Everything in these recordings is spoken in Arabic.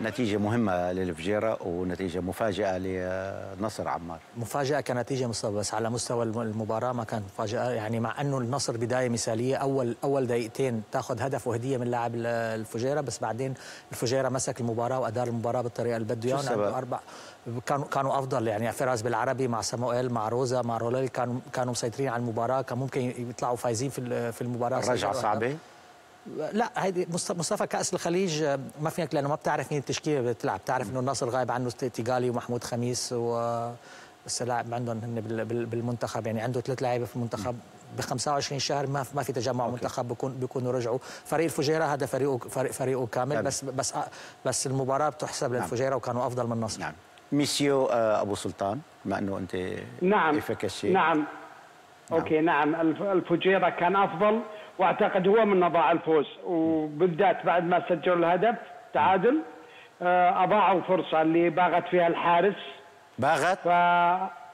نتيجة مهمة للفجيرة ونتيجة مفاجئة لنصر عمار. مفاجأة كنتيجة مستوى بس على مستوى المباراة ما كانت مفاجأة. يعني مع أنه النصر بداية مثالية أول أول دقيقتين تاخذ هدف وهدية من لاعب الفجيرة بس بعدين الفجيرة مسك المباراة وأدار المباراة بالطريقة اللي بده إياها أربع كانوا كانوا أفضل. يعني فراس بالعربي مع سامويل مع روزا مع روليل كانوا كانوا مسيطرين على المباراة. كان ممكن يطلعوا فايزين في في المباراة. الرجعة صعبة؟ لا هيدي مصطفى كأس الخليج ما فيك لأنه ما بتعرف مين التشكيله اللي بتلعب. بتعرف إنه النصر غايب عنه تيغالي ومحمود خميس و بس لاعب عندهم هن بالمنتخب. يعني عنده ثلاث لعيبه في المنتخب. ب 25 شهر ما ما في تجمع okay. منتخب بيكون بيكونوا رجعوا. فريق الفجيرة هذا فريقه فريق فريقه كامل. بس بس بس المباراة بتحسب نعم. للفجيرة وكانوا أفضل من النصر. نعم. ميسيو أبو سلطان بما إنه أنت نعم. الشيء. نعم. نعم. okay نعم. الفجيرة كان أفضل وأعتقد هو من ضاع الفوز. وبالذات بعد ما سجلوا الهدف تعادل أضاعوا فرصة اللي باغت فيها الحارس. باغت؟ ف...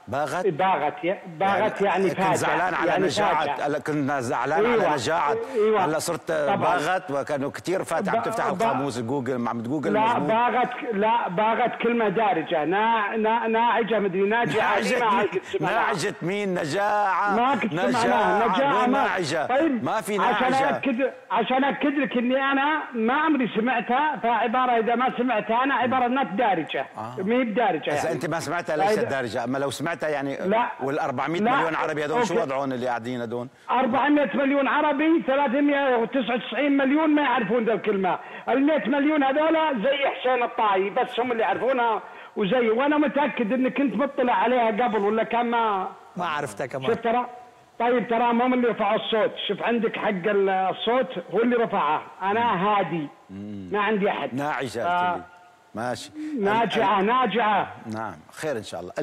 باغت؟ باغت باغت يعني, يعني كنت زعلان على يعني نجاعة كنا زعلان أيوة. على نجاعة أيوة. هلا صرت طبعا. باغت وكانوا كثير فات عم تفتح القاموس جوجل عم تجوجل لا. باغت لا باغت كلمة دارجة. نا نا ناعجة مدري ناجعة ناعجة ناعجة مين؟ نجاعة. ما كنت نجاعة. نجاعة ناعجة. طيب ما في ناعجة. عشان أكد عشان أكد لك إني أنا ما عمري سمعتها. فعبارة إذا ما سمعتها أنا عبارة نت دارجة. آه. ما هي بدارجة يعني. أنت ما سمعتها ليست دارجة. أما لو سمعت سمعتها يعني لا. وال 400 لا. مليون عربي هذول شو وضعهم اللي قاعدين هذول؟ 400 مليون عربي 399 مليون ما يعرفون ذا الكلمة. ال 100 مليون هذول زي حسين الطاي بس هم اللي يعرفونها وزي وأنا متأكد اني كنت مطلع عليها قبل ولا كان ما ما عرفتها كمان. شوف ترى؟ طيب ترى هم اللي رفعوا الصوت. شوف عندك حق الصوت هو اللي رفعه أنا هادي. ما عندي أحد. ناعجه آه. ماشي. ناجعة ناجعة. نعم. خير إن شاء الله.